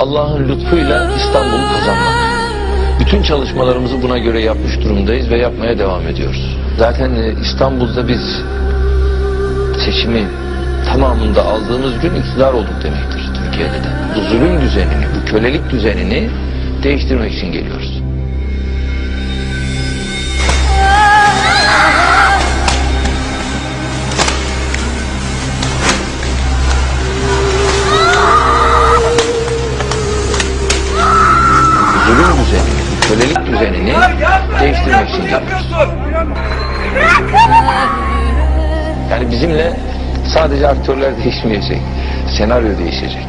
Allah'ın lütfuyla İstanbul'u kazanmak. Bütün çalışmalarımızı buna göre yapmış durumdayız ve yapmaya devam ediyoruz. Zaten e, İstanbul'da biz seçimi tamamında aldığımız gün iktidar olduk demektir Türkiye'de de. Bu zulüm düzenini, bu kölelik düzenini değiştirmek için geliyoruz. Düzenini, kölelik düzenini değiştirmek için geliyoruz. Yani bizimle sadece aktörler değişmeyecek, senaryo değişecek.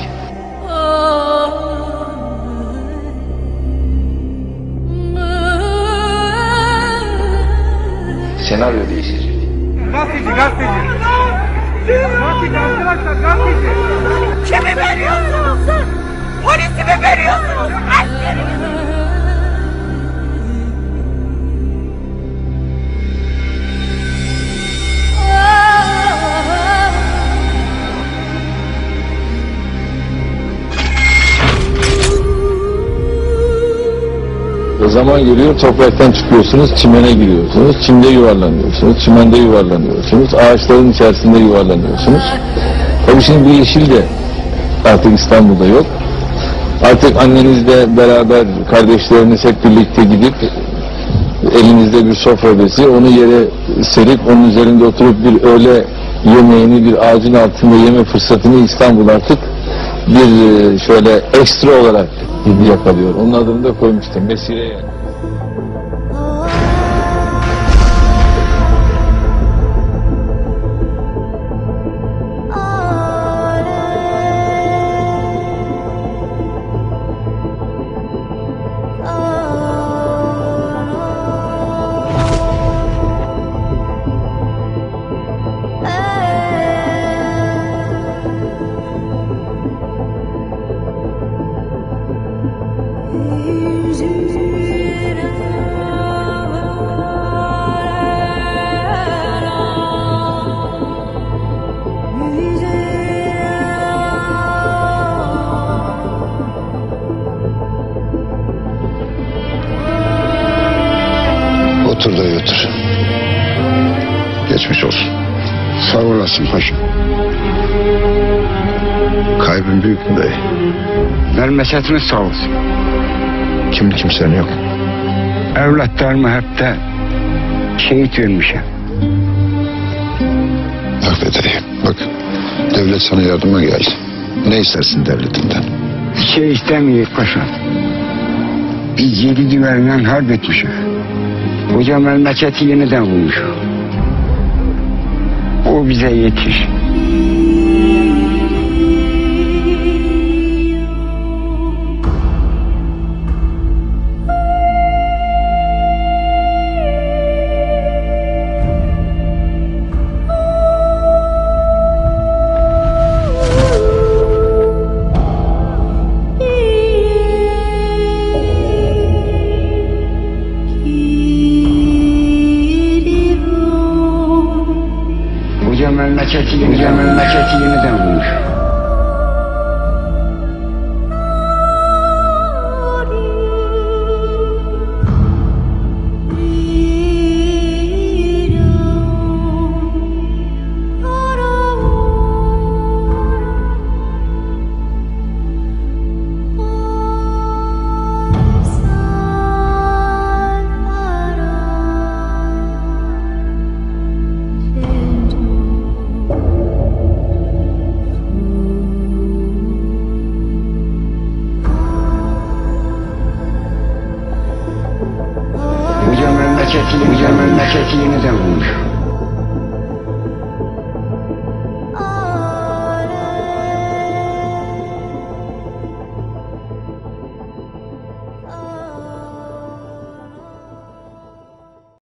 Senaryo değişecek. Gazeteci, gazeteci. Gazeteci arkadaşlar, gazeteci. Kimi veriyorsunuz? Polisi mi veriyorsunuz? Zaman geliyor topraktan çıkıyorsunuz, çimene giriyorsunuz, çimde yuvarlanıyorsunuz, çimende yuvarlanıyorsunuz, ağaçların içerisinde yuvarlanıyorsunuz. Tabii şimdi bu yeşil de artık İstanbul'da yok. Artık annenizle beraber kardeşleriniz hep birlikte gidip elinizde bir sofra bezi onu yere serip onun üzerinde oturup bir öğle yemeğini bir ağacın altında yeme fırsatını İstanbul artık bir e, şöyle ekstra olarak yakalıyor. Onun adını da koymuştum. Mesire Otur da götür. Geçmiş olsun. Sağ olasın paşam. Kaybın büyük mü bey? Vermesetiniz sağ olsun. Kim kimsen yok. Evlatlarımı hep de şehit vermişim. Bak dedeyim bak. Devlet sana yardıma geldi. Ne istersin devletinden? Bir şey istemiyor paşam. Biz yedi düvenle harp etmişiz. Koca memleketi yeniden bulmuş. O bize yetir. Memleketi, koca memleketi yeniden. Memleketi yeniden bulmuş.